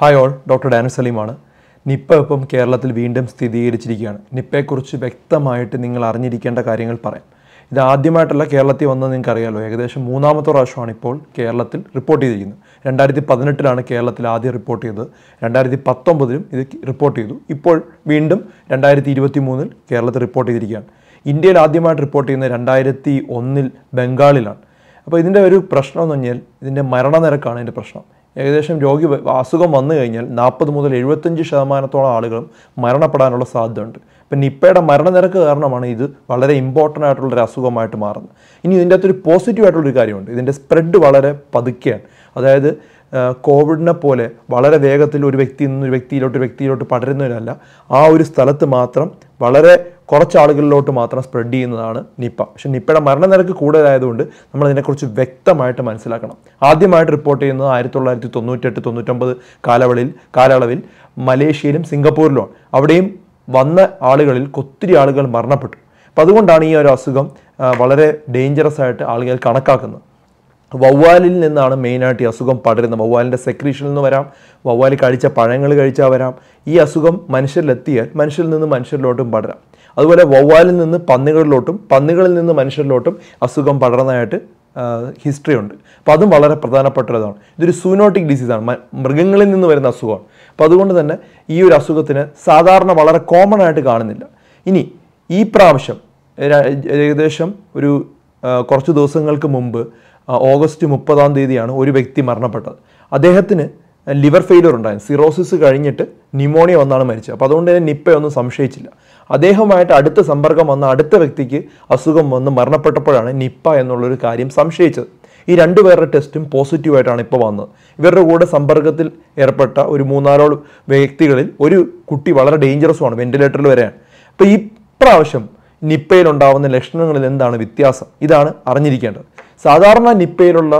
Hi all doctor Danil സലീമാണ് Nipah ഇപ്പം കേരളത്തിൽ വീണ്ടും സ്ഥിരീകരിച്ചിരിക്കുകയാണ്. നിപ്പയെക്കുറിച്ച് വ്യക്തമായിട്ട് നിങ്ങൾ അറിഞ്ഞിരിക്കേണ്ട കാര്യങ്ങൾ പറയാം. ഇത് ആദ്യമായിട്ടല്ല കേരളത്തിൽ വന്നത് നിങ്ങൾക്ക് അറിയാലോ ഏകദേശം മൂന്നാമത്തെ പ്രാവശ്യമാണ് ഇപ്പോൾ കേരളത്തിൽ റിപ്പോർട്ട് ചെയ്തിരിക്കുന്നത്. രണ്ടായിരത്തി പതിനെട്ടിലാണ് കേരളത്തിൽ ആദ്യം റിപ്പോർട്ട് ചെയ്തത്. രണ്ടായിരത്തി പത്തൊമ്പതിലും ഇത് റിപ്പോർട്ട് ചെയ്തു. ഇപ്പോൾ വീണ്ടും രണ്ടായിരത്തി ഇരുപത്തി മൂന്നിൽ കേരളത്തിൽ റിപ്പോർട്ട് ചെയ്തിരിക്കുകയാണ്. ഇന്ത്യയിൽ ആദ്യമായിട്ട് റിപ്പോർട്ട് ചെയ്യുന്നത് രണ്ടായിരത്തി ഒന്നിൽ ബംഗാളിലാണ്. അപ്പോൾ ഇതിന്റെ ഒരു പ്രശ്നം എന്ന് പറഞ്ഞാൽ ഇതിന്റെ മരണനിരക്കാണ് ഇതിന്റെ പ്രശ്നം. ഏകദേശം രോഗി അസുഖം വന്നു കഴിഞ്ഞാൽ നാൽപ്പത് മുതൽ എഴുപത്തഞ്ച് ശതമാനത്തോളം ആളുകളും മരണപ്പെടാനുള്ള സാധ്യതയുണ്ട്. ഇപ്പം നിപ്പയുടെ മരണനിരക്ക് കാരണമാണ് ഇത് വളരെ ഇമ്പോർട്ടന്റ് ആയിട്ടുള്ളൊരു അസുഖമായിട്ട് മാറുന്നത്. ഇനി ഇതിന്റെ അകത്തൊരു പോസിറ്റീവ് ആയിട്ടുള്ളൊരു കാര്യമുണ്ട്. ഇതിന്റെ സ്പ്രെഡ് വളരെ പതുക്കെയാണ്. അതായത് കോവിഡിനെ പോലെ വളരെ വേഗത്തിൽ ഒരു വ്യക്തിയിൽ നിന്ന് ഒരു വ്യക്തിയിലോട്ട് വ്യക്തിയിലോട്ട് പടരുന്നതിനല്ല ആ ഒരു സ്ഥലത്ത് മാത്രം വളരെ കുറച്ച് ആളുകളിലോട്ട് മാത്രം സ്പ്രെഡ് ചെയ്യുന്നതാണ് നിപ്പ പക്ഷെ നിപ്പയുടെ മരണനിരക്ക് കൂടുതലായതുകൊണ്ട് നമ്മൾ ഇതിനെക്കുറിച്ച് വ്യക്തമായിട്ട് മനസ്സിലാക്കണം. ആദ്യമായിട്ട് റിപ്പോർട്ട് ചെയ്യുന്നത് ആയിരത്തി തൊള്ളായിരത്തി തൊണ്ണൂറ്റെട്ട് തൊണ്ണൂറ്റൊമ്പത് കാലവളിൽ കാലയളവിൽ മലേഷ്യയിലും സിംഗപ്പൂരിലുമാണ് അവിടെയും വന്ന ആളുകളിൽ ഒത്തിരി ആളുകൾ മരണപ്പെട്ടു. അപ്പം അതുകൊണ്ടാണ് ഈ ഒരു അസുഖം വളരെ ഡേഞ്ചറസ് ആയിട്ട് ആളുകൾ കണക്കാക്കുന്നത്. വവ്വാലിൽ നിന്നാണ് മെയിനായിട്ട് ഈ അസുഖം പടരുന്നത്. വവ്വാലിന്റെ സെക്രീഷനിൽ നിന്ന് വരാം. വവ്വാൽ കഴിച്ച പഴങ്ങൾ കഴിച്ചാൽ വരാം. ഈ അസുഖം മനുഷ്യരിലെത്തിയാൽ മനുഷ്യരിൽ നിന്ന് മനുഷ്യരിലോട്ടും പടരാം. അതുപോലെ വവ്വാലിൽ നിന്ന് പന്നികളിലോട്ടും പന്നികളിൽ നിന്ന് മനുഷ്യരിലോട്ടും അസുഖം പടർന്നതായിട്ട് ഹിസ്റ്ററി ഉണ്ട്. അപ്പോൾ അതും വളരെ പ്രധാനപ്പെട്ടതാണ് ഇതൊരു സൂനോട്ടിക് ഡിസീസാണ് മൃഗങ്ങളിൽ നിന്ന് വരുന്ന അസുഖമാണ്. അപ്പോൾ അതുകൊണ്ട് തന്നെ ഈ ഒരു അസുഖത്തിന് സാധാരണ വളരെ കോമൺ ആയിട്ട് കാണുന്നില്ല. ഇനി ഈ പ്രാവശ്യം ഏകദേശം ഒരു കുറച്ച് ദിവസങ്ങൾക്ക് മുമ്പ് ഓഗസ്റ്റ് മുപ്പതാം തീയതിയാണ് ഒരു വ്യക്തി മരണപ്പെട്ടത്. അദ്ദേഹത്തിന് ലിവർ ഫെയിലിയർ ഉണ്ടായിരുന്നു. സിറോസിസ് കഴിഞ്ഞിട്ട് ന്യൂമോണിയ വന്നാണ് മരിച്ചത്. അപ്പോൾ അതുകൊണ്ട് തന്നെ നിപ്പയൊന്നും സംശയിച്ചില്ല. അദ്ദേഹവുമായിട്ട് അടുത്ത സമ്പർക്കം വന്ന അടുത്ത വ്യക്തിക്ക് അസുഖം വന്ന് മരണപ്പെട്ടപ്പോഴാണ് നിപ്പ എന്നുള്ളൊരു കാര്യം സംശയിച്ചത്. ഈ രണ്ടു പേരുടെ ടെസ്റ്റും പോസിറ്റീവായിട്ടാണ് ഇപ്പോൾ വന്നത്. ഇവരുടെ കൂടെ സമ്പർക്കത്തിൽ ഏർപ്പെട്ട ഒരു മൂന്നാലോളം വ്യക്തികളിൽ ഒരു കുട്ടി വളരെ ഡേഞ്ചറസുമാണ് വെന്റിലേറ്ററിൽ വരെയാണ്. അപ്പോൾ ഈ ഉണ്ടാവുന്ന ലക്ഷണങ്ങളിൽ എന്താണ് വ്യത്യാസം? ഇതാണ് അറിഞ്ഞിരിക്കേണ്ടത്. സാധാരണ നിപ്പയിലുള്ള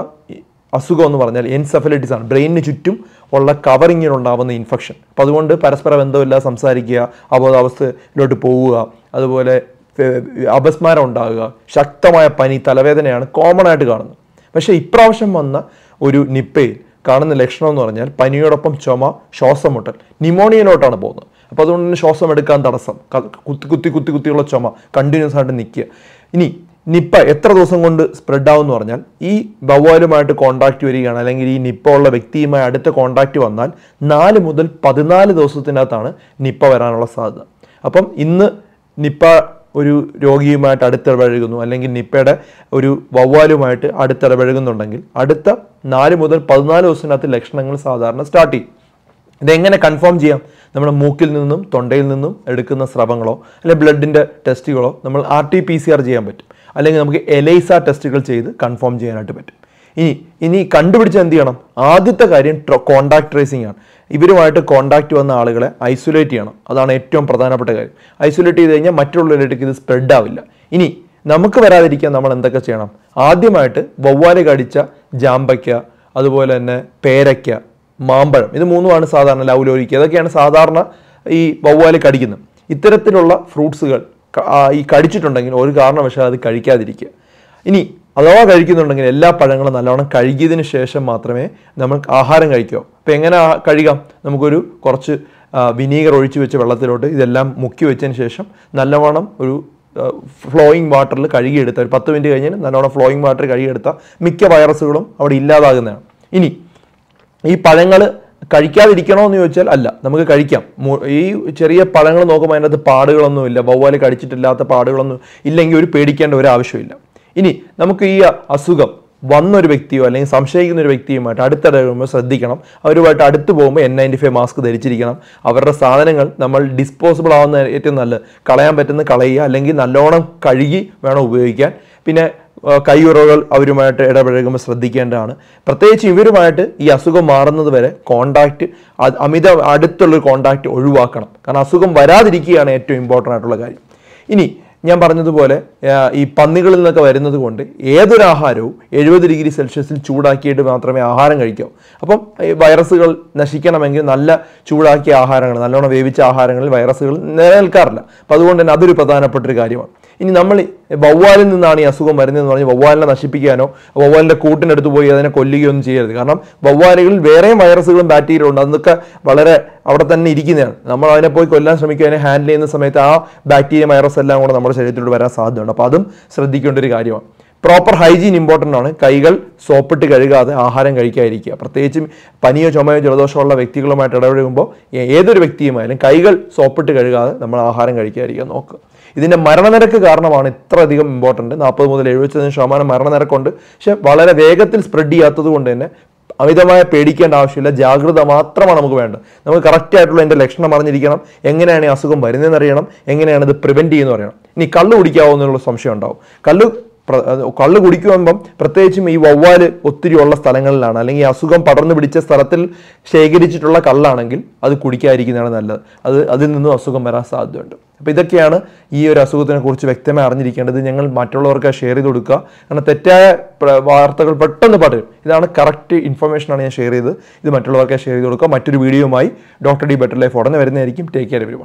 അസുഖം എന്ന് പറഞ്ഞാൽ എൻസെഫലൈറ്റിസ് ആണ്. ബ്രെയിനിന് ചുറ്റും ഉള്ള കവറിങ്ങിനുണ്ടാവുന്ന ഇൻഫെക്ഷൻ അപ്പം അതുകൊണ്ട് പരസ്പര ബന്ധമില്ലാതെ സംസാരിക്കുക അബോധാവസ്ഥയിലോട്ട് പോവുക അതുപോലെ അപസ്മാരം ഉണ്ടാകുക ശക്തമായ പനി തലവേദനയാണ് കോമൺ ആയിട്ട് കാണുന്നത്. പക്ഷേ ഇപ്രാവശ്യം വന്ന ഒരു നിപ്പയിൽ കാണുന്ന ലക്ഷണം എന്ന് പറഞ്ഞാൽ പനിയോടൊപ്പം ചുമ ശ്വാസം മുട്ടൽ ന്യൂമോണിയയിലോട്ടാണ് പോകുന്നത്. അപ്പോൾ അതുകൊണ്ട് തന്നെ ശ്വാസം എടുക്കാൻ തടസ്സം കുത്തി കുത്തി കുത്തി കുത്തിയുള്ള ചുമ കണ്ടിന്യൂസ് ആയിട്ട് നിൽക്കുക. ഇനി നിപ്പ എത്ര ദിവസം കൊണ്ട് സ്പ്രെഡ് ആവും എന്ന് പറഞ്ഞാൽ ഈ വവ്വാലുമായിട്ട് കോണ്ടാക്ട് വരികയാണ് അല്ലെങ്കിൽ ഈ നിപ്പ ഉള്ള വ്യക്തിയുമായി അടുത്ത കോണ്ടാക്ട് വന്നാൽ നാല് മുതൽ പതിനാല് ദിവസത്തിനകത്താണ് നിപ്പ വരാനുള്ള സാധ്യത. അപ്പം ഇന്ന് നിപ്പ ഒരു രോഗിയുമായിട്ട് അടുത്തിടപഴകുന്നു അല്ലെങ്കിൽ നിപ്പയുടെ ഒരു വവ്വാലുമായിട്ട് അടുത്തിടപഴകുന്നുണ്ടെങ്കിൽ അടുത്ത നാല് മുതൽ പതിനാല് ദിവസത്തിനകത്ത് ലക്ഷണങ്ങൾ സാധാരണ സ്റ്റാർട്ട് ചെയ്യും. ഇതെങ്ങനെ കൺഫേം ചെയ്യാം? നമ്മുടെ മൂക്കിൽ നിന്നും തൊണ്ടയിൽ നിന്നും എടുക്കുന്ന സ്രവങ്ങളോ അല്ലെങ്കിൽ ബ്ലഡിന്റെ ടെസ്റ്റുകളോ നമ്മൾ R T P C R ചെയ്യാൻ പറ്റും. അല്ലെങ്കിൽ നമുക്ക് എലൈസ ടെസ്റ്റുകൾ ചെയ്ത് കൺഫേം ചെയ്യാനായിട്ട് പറ്റും. ഇനി ഇനി കണ്ടുപിടിച്ച് എന്ത് ചെയ്യണം? ആദ്യത്തെ കാര്യം കോണ്ടാക്ട് ട്രേസിംഗ് ആണ്. ഇവരുമായിട്ട് കോണ്ടാക്ട് വന്ന ആളുകളെ ഐസൊലേറ്റ് ചെയ്യണം. അതാണ് ഏറ്റവും പ്രധാനപ്പെട്ട കാര്യം. ഐസൊലേറ്റ് ചെയ്ത് കഴിഞ്ഞാൽ മറ്റുള്ളവരിലേക്ക് ഇത് സ്പ്രെഡ് ആവില്ല. ഇനി നമുക്ക് വരാതിരിക്കാൻ നമ്മൾ എന്തൊക്കെ ചെയ്യണം? ആദ്യമായിട്ട് വവ്വാൽ കടിച്ച ജാമ്പയ്ക്ക അതുപോലെ തന്നെ പേരയ്ക്ക മാമ്പഴം ഇത് മൂന്നുമാണ് സാധാരണ ലൗലോലിക്ക. ഇതൊക്കെയാണ് സാധാരണ ഈ വവ്വാൽ കടിക്കുന്നത്. ഇത്തരത്തിലുള്ള ഫ്രൂട്ട്സുകൾ ഈ കടിച്ചിട്ടുണ്ടെങ്കിൽ ഒരു കാരണവശാൽ അത് കഴിക്കാതിരിക്കുക. ഇനി അഥവാ കഴിക്കുന്നുണ്ടെങ്കിൽ എല്ലാ പഴങ്ങളും നല്ലവണ്ണം കഴുകിയതിന് ശേഷം മാത്രമേ നമ്മൾ ആഹാരം കഴിക്കൂ. അപ്പോൾ എങ്ങനെ കഴുകാം? നമുക്കൊരു കുറച്ച് വിനീഗർ ഒഴിച്ച് വെച്ച് വെള്ളത്തിലോട്ട് ഇതെല്ലാം മുക്കി വെച്ചതിന് ശേഷം നല്ലവണ്ണം ഒരു ഫ്ലോയിങ് വാട്ടറിൽ കഴുകിയെടുത്ത ഒരു പത്ത് മിനിറ്റ് കഴിഞ്ഞാൽ നല്ലവണ്ണം ഫ്ലോയിങ് വാട്ടർ കഴുകിയെടുത്ത മിക്ക വൈറസുകളും അവിടെ ഇല്ലാതാകുന്നതാണ്. ഇനി ഈ പഴങ്ങൾ കഴിക്കാതിരിക്കണോ എന്ന് ചോദിച്ചാൽ അല്ല നമുക്ക് കഴിക്കാം. ഈ ചെറിയ പഴങ്ങൾ നോക്കുമ്പോൾ അതിനകത്ത് പാടുകളൊന്നുമില്ല വവ്വാൽ കടിച്ചിട്ടില്ലാത്ത പാടുകളൊന്നും ഇല്ലെങ്കിൽ ഒരു പേടിക്കേണ്ട ഒരു ആവശ്യമില്ല ഇനി നമുക്ക് ഈ അസുഖം വന്നൊരു വ്യക്തിയോ അല്ലെങ്കിൽ സംശയിക്കുന്ന ഒരു വ്യക്തിയുമായിട്ട് അടുത്തിടയുമ്പോൾ ശ്രദ്ധിക്കണം. അവരുമായിട്ട് അടുത്ത് പോകുമ്പോൾ എൻ നയന്റി ഫൈവ് മാസ്ക് ധരിച്ചിരിക്കണം. അവരുടെ സാധനങ്ങൾ നമ്മൾ ഡിസ്പോസിബിൾ ആവുന്ന ഏറ്റവും നല്ലത് കളയാൻ പറ്റുന്ന കളയുക അല്ലെങ്കിൽ നല്ലോണം കഴുകി വേണം ഉപയോഗിക്കാൻ. പിന്നെ കൈയുറകൾ അവരുമായിട്ട് ഇടപഴകുമ്പോൾ ശ്രദ്ധിക്കേണ്ടതാണ്. പ്രത്യേകിച്ച് ഇവരുമായിട്ട് ഈ അസുഖം മാറുന്നത് വരെ കോണ്ടാക്റ്റ് അമിത അടുത്തുള്ള കോണ്ടാക്റ്റ് ഒഴിവാക്കണം. കാരണം അസുഖം വരാതിരിക്കുകയാണ് ഏറ്റവും ഇമ്പോർട്ടന്റ് ആയിട്ടുള്ള കാര്യം. ഇനി ഞാൻ പറഞ്ഞതുപോലെ ഈ പന്നികളിൽ നിന്നൊക്കെ വരുന്നത് കൊണ്ട് ഏതൊരു ആഹാരവും എഴുപത് ഡിഗ്രി സെൽഷ്യസിൽ ചൂടാക്കിയിട്ട് മാത്രമേ ആഹാരം കഴിക്കാവൂ അപ്പം വൈറസുകൾ നശിക്കണമെങ്കിൽ നല്ല ചൂടാക്കിയ ആഹാരങ്ങൾ നല്ലോണം വേവിച്ച ആഹാരങ്ങളിൽ വൈറസുകൾ നിലനിൽക്കാറില്ല. അപ്പം അതുകൊണ്ട് തന്നെ അതൊരു പ്രധാനപ്പെട്ട ഒരു കാര്യമാണ്. ഇനി നമ്മൾ വവ്വാലിൽ നിന്നാണ് ഈ അസുഖം വരുന്നതെന്ന് പറഞ്ഞ് വവ്വാലിനെ നശിപ്പിക്കാനോ വവ്വാലിന്റെ കൂട്ടിനടുത്ത് പോയി അതിനെ കൊല്ലുകയോ ഒന്നും ചെയ്യരുത്. കാരണം വവ്വാലുകളിൽ വേറെയും വൈറസുകളും ബാക്ടീരിയ ഉണ്ട്. അതൊക്കെ വളരെ അവിടെ തന്നെ ഇരിക്കുന്നതാണ്. നമ്മൾ അതിനെ പോയി കൊല്ലാൻ ശ്രമിക്കുക അതിനെ ഹാൻഡിൽ ചെയ്യുന്ന സമയത്ത് ആ ബാക്ടീരിയ വൈറസ് എല്ലാം കൂടെ നമ്മുടെ ശരീരത്തിലൂടെ വരാൻ സാധ്യതയുണ്ട്. അപ്പോൾ അതും ശ്രദ്ധിക്കേണ്ട ഒരു കാര്യമാണ്. പ്രോപ്പർ ഹൈജീൻ ഇമ്പോർട്ടന്റ് ആണ്. കൈകൾ സോപ്പിട്ട് കഴുകാതെ ആഹാരം കഴിക്കാതിരിക്കുക. പ്രത്യേകിച്ചും പനിയോ ചുമയോ ജലദോഷമോ ഉള്ള വ്യക്തികളുമായിട്ട് ഇടപഴകുമ്പോൾ ഏതൊരു വ്യക്തിയുമായാലും കൈകൾ സോപ്പിട്ട് കഴുകാതെ നമ്മൾ ആഹാരം കഴിക്കാതിരിക്കുക. നോക്കുക ഇതിന്റെ മരണനിരക്ക് കാരണമാണ് ഇത്ര അധികം ഇമ്പോർട്ടന്റ് നാൽപ്പത് മുതൽ എഴുപത്തഞ്ച് ശതമാനം മരണനിരക്കുണ്ട്. പക്ഷെ വളരെ വേഗത്തിൽ സ്പ്രെഡ് ചെയ്യാത്തത് കൊണ്ട് തന്നെ അമിതമായ പേടിക്കേണ്ട ആവശ്യമില്ല. ജാഗ്രത മാത്രമാണ് നമുക്ക് വേണ്ടത്. നമുക്ക് കറക്റ്റ് ആയിട്ടുള്ള എന്റെ ലക്ഷണം അറിഞ്ഞിരിക്കണം. എങ്ങനെയാണ് ഈ അസുഖം വരുന്നതെന്ന് അറിയണം. എങ്ങനെയാണ് ഇത് പ്രിവെന്റ് ചെയ്യുന്നത് അറിയണം. ഇനി കള്ള് കുടിക്കാവോ എന്നുള്ള സംശയം ഉണ്ടാവും. കള്ള് കള്ള് കുടിക്കുമ്പം പ്രത്യേകിച്ചും ഈ വവ്വാൽ ഒത്തിരി ഉള്ള സ്ഥലങ്ങളിലാണ്. അല്ലെങ്കിൽ അസുഖം പടർന്നു പിടിച്ച സ്ഥലത്തിൽ ശേഖരിച്ചിട്ടുള്ള കള്ളാണെങ്കിൽ അത് കുടിക്കാതിരിക്കുന്നതാണ് നല്ലത്. അത് അതിൽ നിന്നും അസുഖം വരാൻ സാധ്യതയുണ്ട്. അപ്പോൾ ഇതൊക്കെയാണ് ഈ ഒരു അസുഖത്തിനെ കുറിച്ച് വ്യക്തമായി അറിഞ്ഞിരിക്കേണ്ടത്. ഞങ്ങൾ മറ്റുള്ളവർക്ക് ഷെയർ ചെയ്ത് കൊടുക്കുക. കാരണം തെറ്റായ വാർത്തകൾ പെട്ടെന്ന് പടരും. ഇതാണ് കറക്റ്റ് ഇൻഫർമേഷനാണ് ഞാൻ ഷെയർ ചെയ്ത് ഇത് മറ്റുള്ളവർക്ക് ഷെയർ ചെയ്ത് കൊടുക്കുക. മറ്റൊരു വീഡിയോയുമായി ഡോക്ടർ ഡി ബെറ്റർ ലൈഫ് ഉടനെ വരുന്നതായിരിക്കും. Take care every